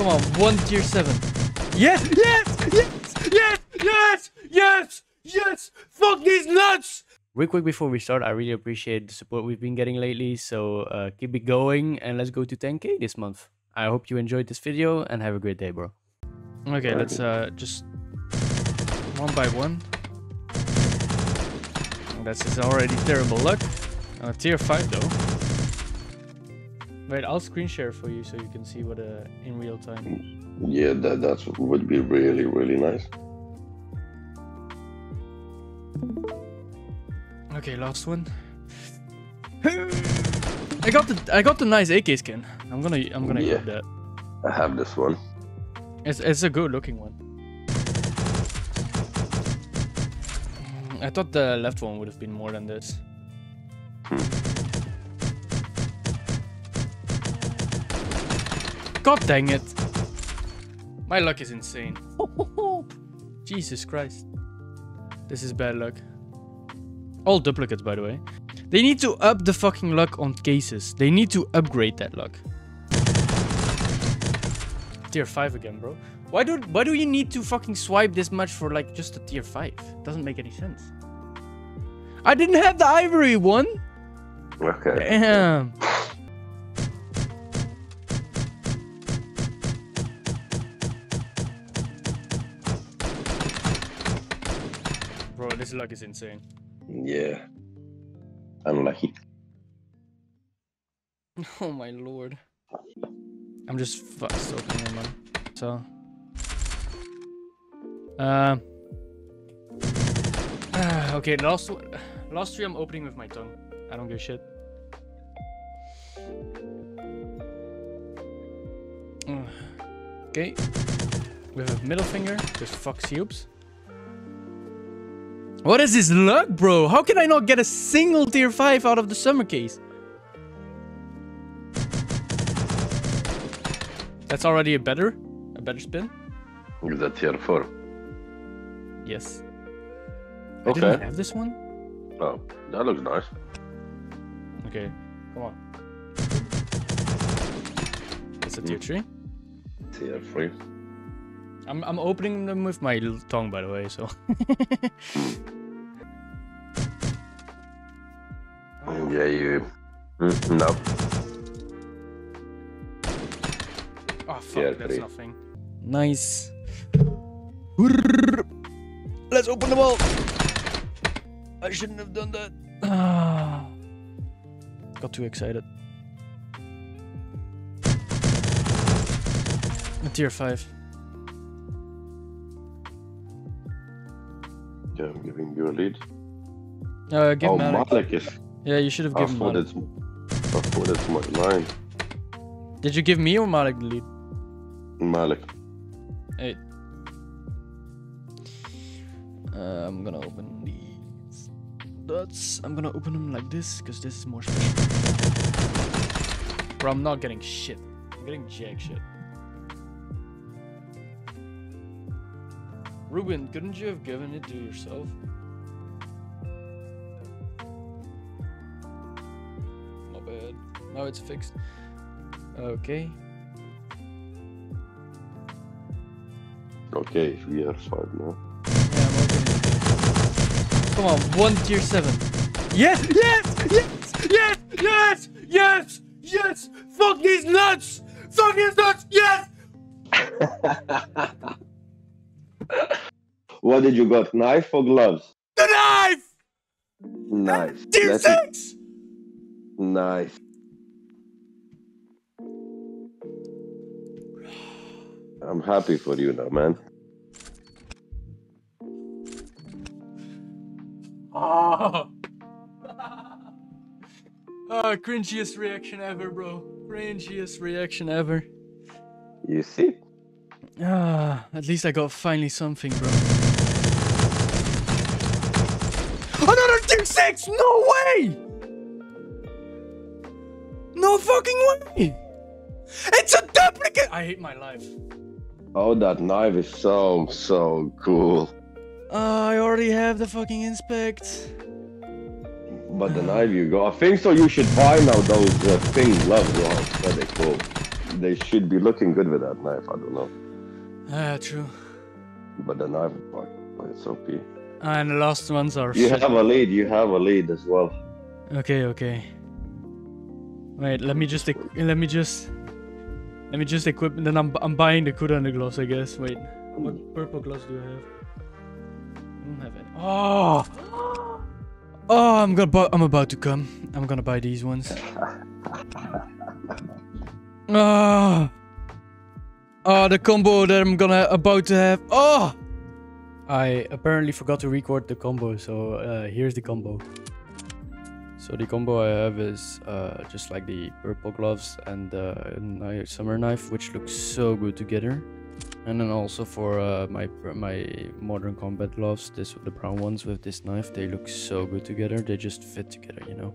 Come on, one tier 7. Yes, yes, yes, yes, yes, yes, yes! Fuck these nuts! Real quick before we start, I really appreciate the support we've been getting lately, so uh, keep it going and let's go to 10k this month. I hope you enjoyed this video and have a great day, bro. Okay, let's uh, just one by one. That's just already terrible luck. Uh, tier 5 though. Wait, I'll screen share for you so you can see what uh, in real time. Yeah, that that would be really really nice. Okay, last one. I got the I got the nice AK skin. I'm gonna I'm gonna Yeah. grab that. I have this one. It's it's a good looking one. I thought the left one would have been more than this. God dang it! My luck is insane. Jesus Christ. This is bad luck. All duplicates, by the way. They need to up the fucking luck on cases. They need to upgrade that luck. Tier 5 again, bro. Why do why do you need to fucking swipe this much for like just a tier 5? Doesn't make any sense. I didn't have the ivory one. Okay. Damn. Bro, this luck is insane. Yeah. Unlucky. Oh my lord. I'm just fuck opening them, man. So. Um. ah, okay, last one. Last three I'm opening with my tongue. I don't give a shit. Uh, Okay. We have a middle finger. Just fuck C-Ops. What is this luck, bro? How can I not get a single tier 5 out of the summer case? That's already a better, a better spin. Is that tier four? Yes. I Okay. didn't have this one. Oh, that looks nice. Okay, come on. That's a tier mm. three. Tier three. I'm, I'm opening them with my tongue, by the way, so. yeah, you. Mm, no. Oh, fuck, yeah, that's three. nothing. Nice. Let's open the wall. I shouldn't have done that. Ah. Got too excited. A tier 5. Okay, I'm giving you a lead. Uh, give oh, Malik. Malik is... Yeah, you should have given Malik. It's, I thought it's my line. Did you give me or Malik the lead? Malik. Hey. Uh, I'm gonna open these. That's. I'm gonna open them like this because this is more special. Bro, I'm not getting shit. I'm getting jack shit. Ruben, couldn't you have given it to yourself? Not bad. Now it's fixed. Okay. Okay, we are five now. Yeah, I'm opening. Come on, one tier seven. Yes, yes, yes, yes, yes, yes, yes. Fuck these nuts. Fuck these nuts. Yes. What did you got? Knife or gloves? The knife. Nice. Tier six. Nice. I'm happy for you now, man. Oh. oh, cringiest reaction ever, bro. Cringiest reaction ever. You see? Ah, at least I got finally something, bro. Another tier six! No way! No fucking way! It's a duplicate! I hate my life. Oh, that knife is so, so cool. Uh, I already have the fucking inspect. But the knife you got, I think so. You should buy now those uh, pink gloves. Wow, very cool. they should be looking good with that knife. I don't know, Ah, true. but the knife, part, it's OP. And the last ones are. You shit. have a lead. You have a lead as well. Okay, okay. Wait, let me just equ- let me just let me just equip. Then I'm I'm buying the Kuda and the gloves, I guess. Wait, what purple gloves do I have? I don't have any. Oh, oh, I'm gonna bu- I'm about to come. I'm gonna buy these ones. Ah, oh, the combo that I'm gonna about to have. Oh, I apparently forgot to record the combo, so uh, here's the combo. So the combo I have is uh, just like the purple gloves and uh, summer knife, which looks so good together. And then also for uh, my my modern combat gloves, this the brown ones with this knife, they look so good together. They just fit together, you know.